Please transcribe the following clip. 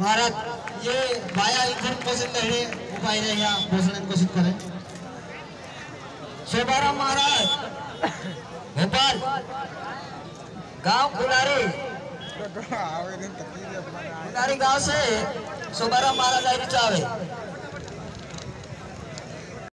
भारत, ये बाया इधर पोषण लहरे उपाय रहे यहाँ पोषण घोषित करें। शोभाराम महाराज, भोपाल, गाँव कुलारी कुलारी गाँव से शोभाराम महाराज आई चावे